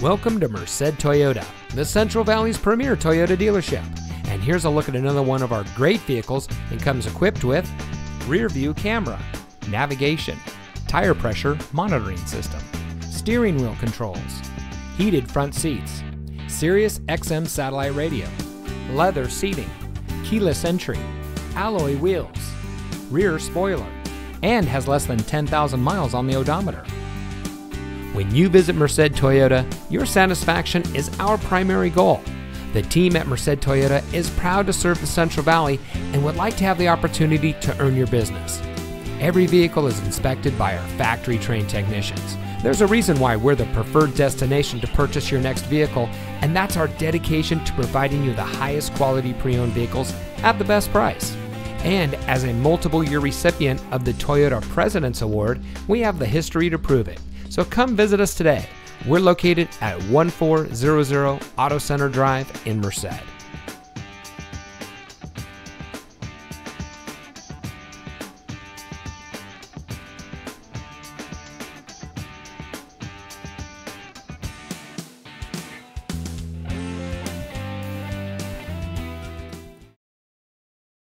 Welcome to Merced Toyota, the Central Valley's premier Toyota dealership. And here's a look at another one of our great vehicles and comes equipped with rear view camera, navigation, tire pressure monitoring system, steering wheel controls, heated front seats, Sirius XM satellite radio, leather seating, keyless entry, alloy wheels, rear spoiler, and has less than 10,000 miles on the odometer. When you visit Merced Toyota, your satisfaction is our primary goal. The team at Merced Toyota is proud to serve the Central Valley and would like to have the opportunity to earn your business. Every vehicle is inspected by our factory trained technicians. There's a reason why we're the preferred destination to purchase your next vehicle, and that's our dedication to providing you the highest quality pre owned vehicles at the best price. And as a multiple year recipient of the Toyota President's Award, we have the history to prove it. So come visit us today. We're located at 1400 Auto Center Drive in Merced.